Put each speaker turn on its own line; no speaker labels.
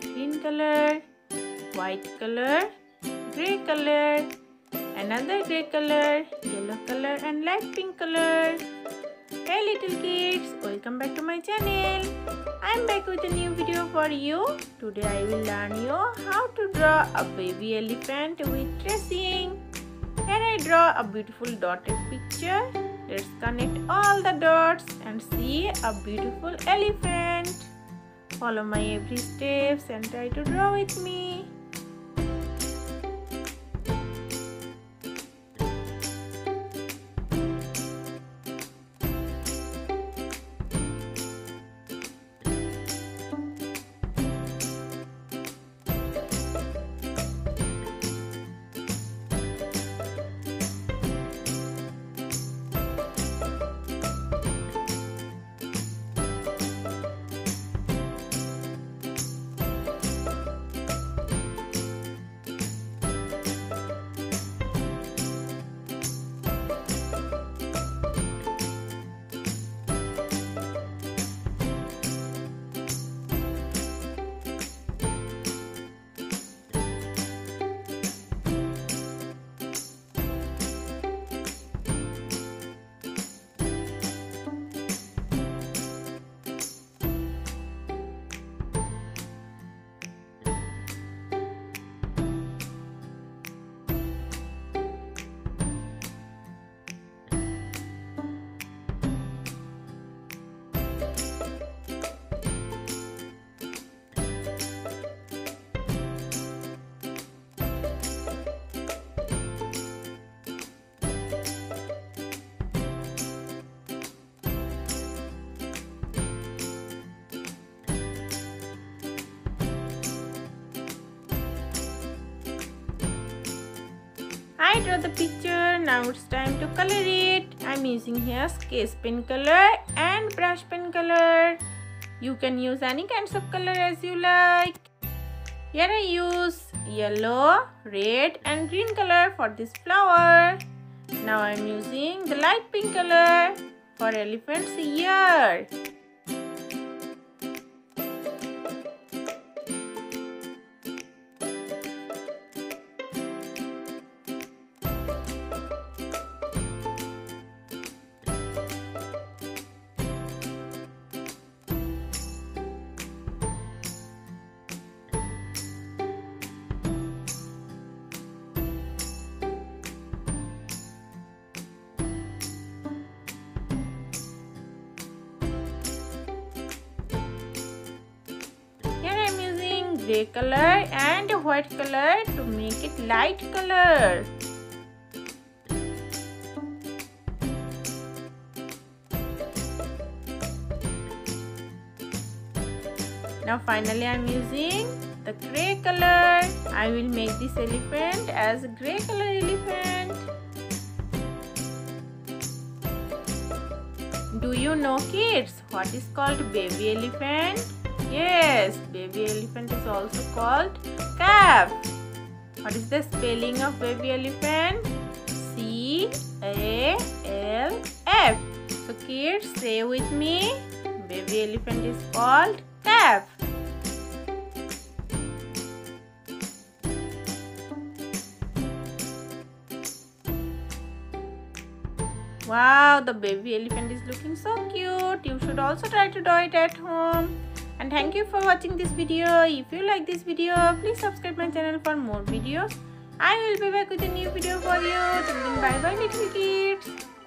green color, white color, grey color, another grey color, yellow color and light pink color. Hey little kids, welcome back to my channel. I'm back with a new video for you. Today I will learn you how to draw a baby elephant with tracing. Here I draw a beautiful dotted picture. Let's connect all the dots and see a beautiful elephant. Follow my every steps and try to draw with me. I draw the picture. Now it's time to color it. I'm using here sketch pen color and brush pen color. You can use any kinds of color as you like. Here I use yellow, red and green color for this flower. Now I'm using the light pink color for elephant's ear. Gray color and white color to make it light color. Now finally I am using the grey color. I will make this elephant as a grey color elephant. Do you know kids what is called baby elephant? Yes, baby elephant is also called calf. What is the spelling of baby elephant? C A L F. So kids say with me, baby elephant is called calf. Wow, the baby elephant is looking so cute. You should also try to draw it at home. And thank you for watching this video. If you like this video, please subscribe my channel for more videos. I will be back with a new video for you. Bye bye little kids.